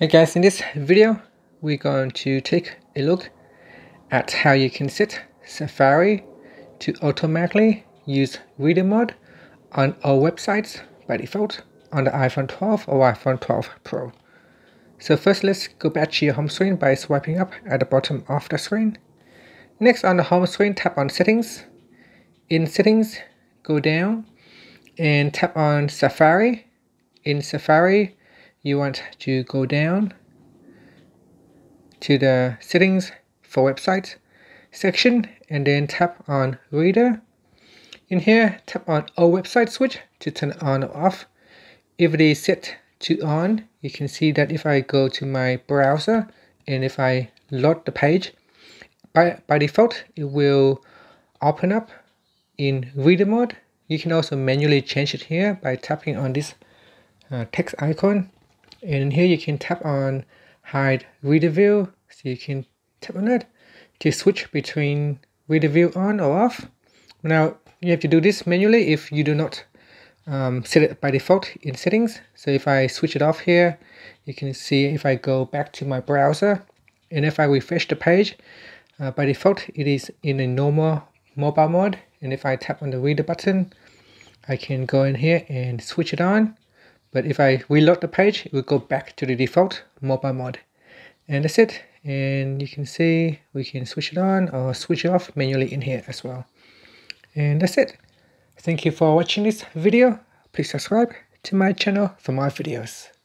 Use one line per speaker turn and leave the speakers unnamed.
Hey guys, in this video, we're going to take a look at how you can set Safari to automatically use reader mode on all websites by default on the iPhone 12 or iPhone 12 Pro. So first let's go back to your home screen by swiping up at the bottom of the screen. Next on the home screen, tap on settings. In settings, go down and tap on Safari. In Safari, you want to go down to the settings for website section and then tap on reader. In here, tap on all website switch to turn on or off. If it is set to on, you can see that if I go to my browser and if I load the page, by, by default, it will open up in reader mode. You can also manually change it here by tapping on this uh, text icon and here you can tap on hide reader view. So you can tap on it to switch between reader view on or off. Now you have to do this manually if you do not um, set it by default in settings. So if I switch it off here you can see if I go back to my browser. And if I refresh the page uh, by default it is in a normal mobile mode. And if I tap on the reader button I can go in here and switch it on but if I reload the page, it will go back to the default mobile mode. And that's it. And you can see we can switch it on or switch it off manually in here as well. And that's it. Thank you for watching this video. Please subscribe to my channel for more videos.